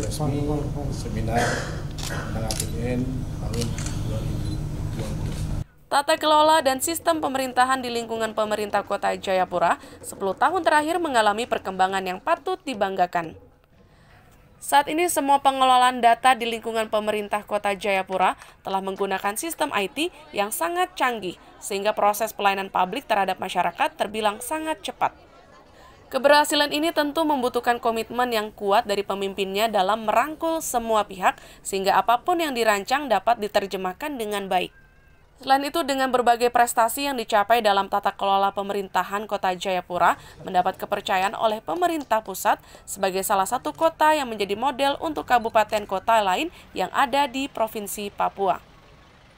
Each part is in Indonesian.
resmi seminar tentang APBN tahun 2020. Tata kelola dan sistem pemerintahan di lingkungan pemerintah kota Jayapura 10 tahun terakhir mengalami perkembangan yang patut dibanggakan. Saat ini semua pengelolaan data di lingkungan pemerintah kota Jayapura telah menggunakan sistem IT yang sangat canggih sehingga proses pelayanan publik terhadap masyarakat terbilang sangat cepat. Keberhasilan ini tentu membutuhkan komitmen yang kuat dari pemimpinnya dalam merangkul semua pihak sehingga apa pun yang dirancang dapat diterjemahkan dengan baik. Selain itu, dengan berbagai prestasi yang dicapai dalam tata kelola pemerintahan kota Jayapura, mendapat kepercayaan oleh pemerintah pusat sebagai salah satu kota yang menjadi model untuk kabupaten kota lain yang ada di Provinsi Papua.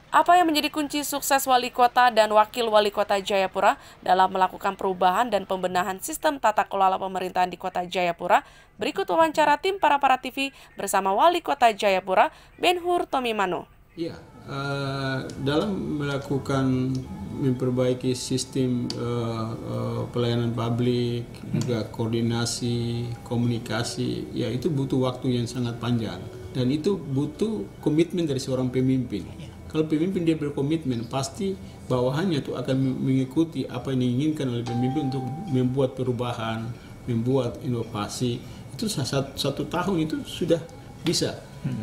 Apa yang menjadi kunci sukses wali kota dan wakil wali kota Jayapura dalam melakukan perubahan dan pembenahan sistem tata kelola pemerintahan di kota Jayapura? Berikut wawancara tim para para TV bersama wali kota Jayapura, Benhur Tomimano. Iya, uh, dalam melakukan memperbaiki sistem uh, uh, pelayanan publik, juga koordinasi, komunikasi, ya itu butuh waktu yang sangat panjang dan itu butuh komitmen dari seorang pemimpin. Kalau pemimpin dia berkomitmen, pasti bawahannya tuh akan mengikuti apa yang diinginkan oleh pemimpin untuk membuat perubahan, membuat inovasi. Itu satu, satu tahun itu sudah bisa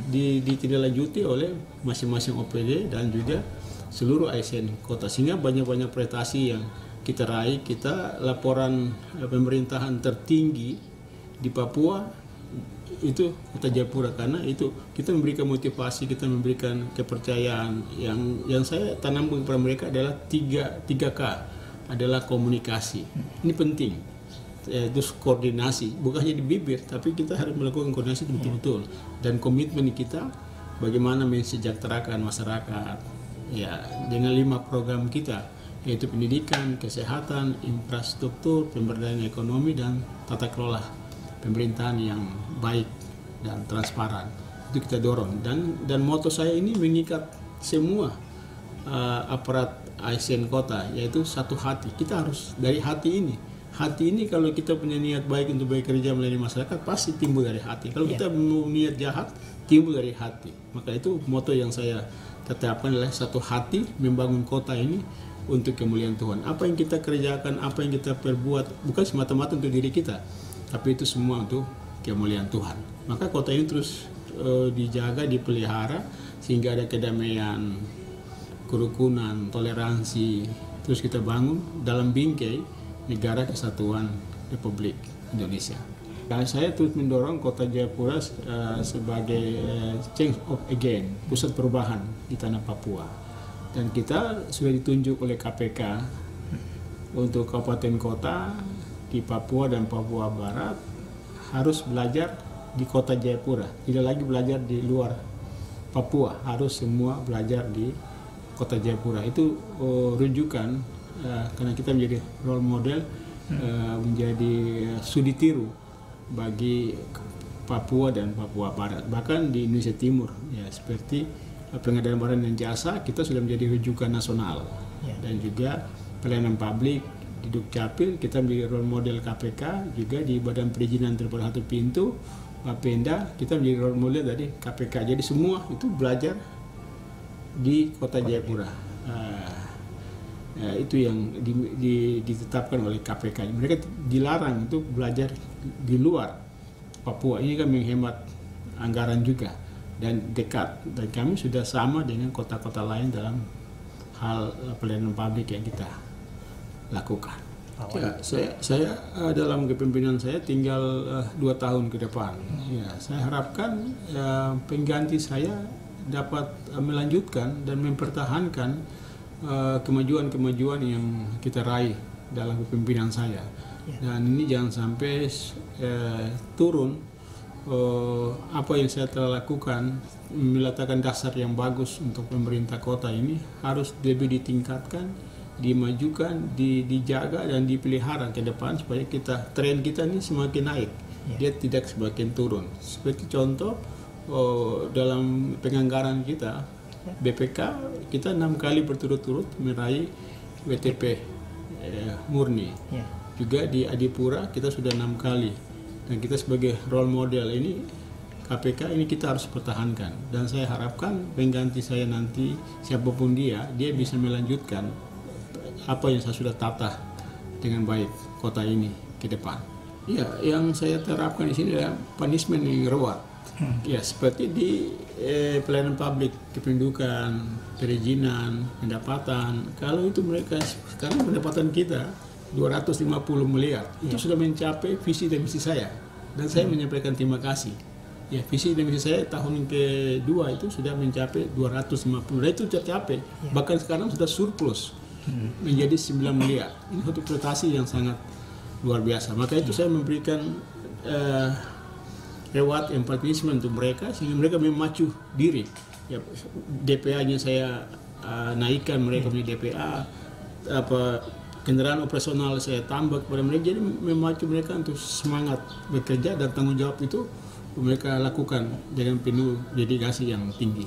ditindaklanjuti oleh masing-masing OPD dan juga seluruh ASN kota. Sehingga banyak-banyak prestasi yang kita raih. Kita laporan pemerintahan tertinggi di Papua itu kota Jayapura karena itu kita memberikan motivasi kita memberikan kepercayaan. Yang yang saya tanam kepada mereka adalah tiga tiga K adalah komunikasi. Ini penting. Terus koordinasi. Bukan hanya di bibir tapi kita harus melakukan koordinasi betul-betul. Dan komitmen kita bagaimana mensejahterakan masyarakat. Ya dengan lima program kita yaitu pendidikan, kesehatan, infrastruktur, pemberdayaan ekonomi dan tata kelola pemerintahan yang baik dan transparan. Itu kita dorong. Dan dan moto saya ini mengikat semua uh, aparat ASN kota yaitu satu hati. Kita harus dari hati ini. Hati ini kalau kita punya niat baik untuk bekerja melayani masyarakat pasti timbul dari hati. Kalau yeah. kita mau niat jahat timbul dari hati. Maka itu moto yang saya tetapkan adalah satu hati membangun kota ini untuk kemuliaan Tuhan. Apa yang kita kerjakan apa yang kita perbuat bukan semata-mata untuk diri kita tapi itu semua untuk kemuliaan Tuhan. Maka kota ini terus e, dijaga, dipelihara sehingga ada kedamaian, kerukunan, toleransi. Terus kita bangun dalam bingkai negara kesatuan Republik Indonesia. Dan saya terus mendorong kota Jayapura uh, sebagai uh, change of again, pusat perubahan di tanah Papua. Dan kita sudah ditunjuk oleh KPK untuk kabupaten kota di Papua dan Papua Barat harus belajar di kota Jayapura, tidak lagi belajar di luar Papua, harus semua belajar di kota Jayapura. Itu uh, rujukan uh, karena kita menjadi role model, uh, menjadi sudi tiru bagi Papua dan Papua Barat, bahkan di Indonesia Timur, ya seperti pengadilan barang dan jasa kita sudah menjadi rujukan nasional ya. dan juga pelayanan publik di Dukcapil kita menjadi role model KPK juga di Badan Perizinan Telepon Satu Pintu Bapenda kita menjadi role model dari KPK jadi semua itu belajar di Kota Jayapura. Uh, ya, itu yang di, di, ditetapkan oleh KPK mereka dilarang itu belajar di luar. Papua ini kan menghemat anggaran juga dan dekat. Dan kami sudah sama dengan kota-kota lain dalam hal pelayanan publik yang kita lakukan. Ya, saya, saya uh, dalam kepemimpinan saya tinggal uh, dua tahun ke depan. Ya, saya harapkan uh, pengganti saya dapat uh, melanjutkan dan mempertahankan kemajuan-kemajuan uh, yang kita raih dalam kepemimpinan saya. Ya. Dan ini jangan sampai uh, turun uh, apa yang saya telah lakukan meletakkan dasar yang bagus untuk pemerintah kota ini harus lebih ditingkatkan dimajukan, di, dijaga dan dipelihara ke depan supaya kita tren kita ini semakin naik. Ya. Dia tidak semakin turun. Seperti contoh oh, dalam penganggaran kita ya. BPK kita enam kali berturut-turut meraih WTP eh, murni. Ya. Juga di Adipura kita sudah enam kali dan kita sebagai role model ini KPK ini kita harus pertahankan dan saya harapkan pengganti saya nanti siapa pun dia dia bisa melanjutkan apa yang saya sudah tata dengan baik kota ini ke depan. Ya, yang saya terapkan di sini adalah punishment yang reward. Ya, seperti di eh, pelayanan publik, kependudukan, perizinan, pendapatan. Kalau itu mereka sekarang pendapatan kita 250 miliar, itu sudah mencapai visi dan misi saya. Dan saya menyampaikan terima kasih. Ya, visi dan misi saya tahun kedua itu sudah mencapai 250. Dan itu tercapai. Bahkan sekarang sudah surplus menjadi 9 miliar. Ini satu prestasi yang sangat luar biasa. Maka itu saya memberikan eh, reward punishment untuk mereka sehingga mereka memacu diri. Ya, DPA-nya saya eh, naikkan mereka punya DPA apa kendaraan operasional saya tambah kepada mereka jadi memacu mereka untuk semangat bekerja dan tanggung jawab itu mereka lakukan dengan penuh dedikasi yang tinggi.